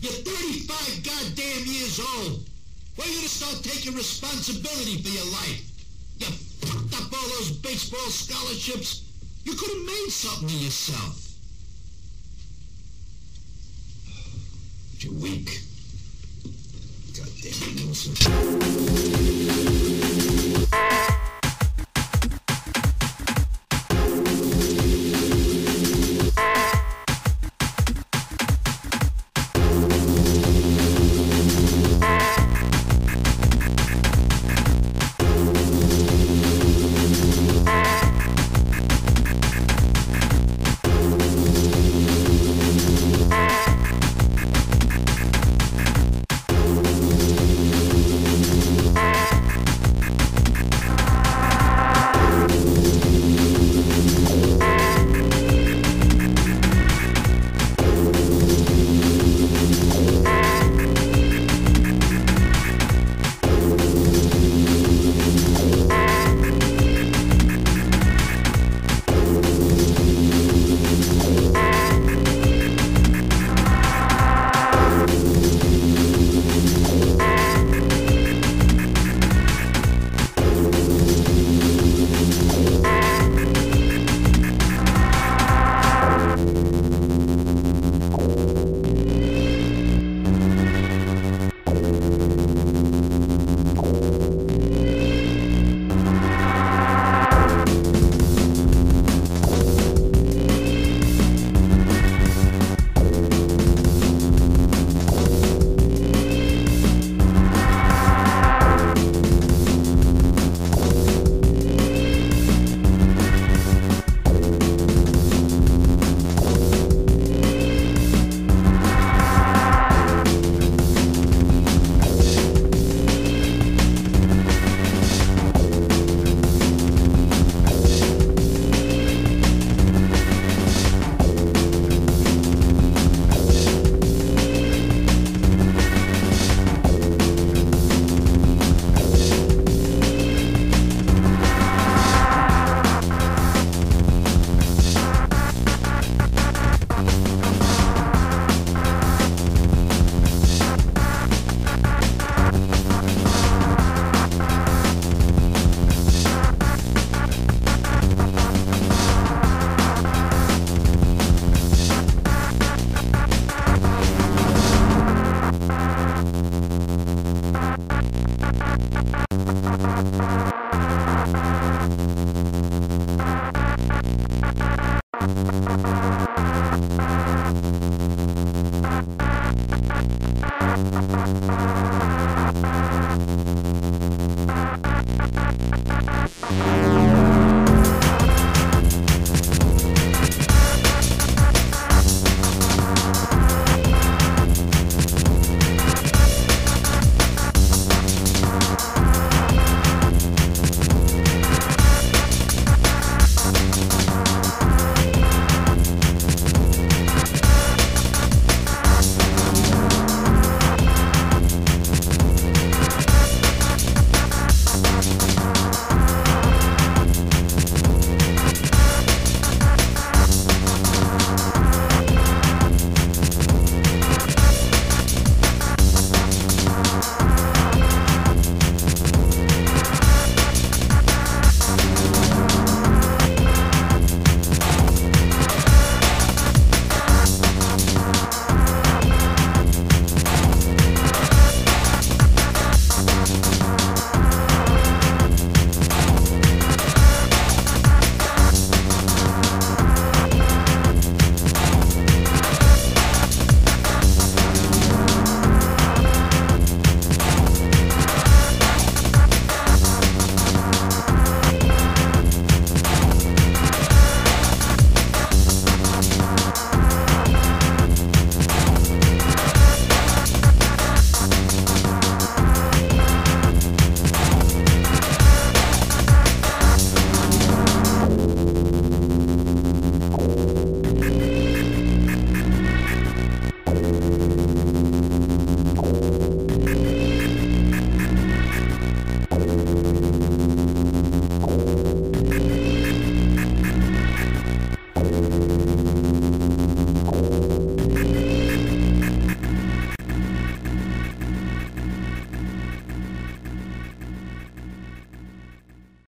You're 35 goddamn years old. When are you gonna start taking responsibility for your life? You fucked up all those baseball scholarships. You could have made something of yourself. But you're weak. Goddamn loser. Thank you.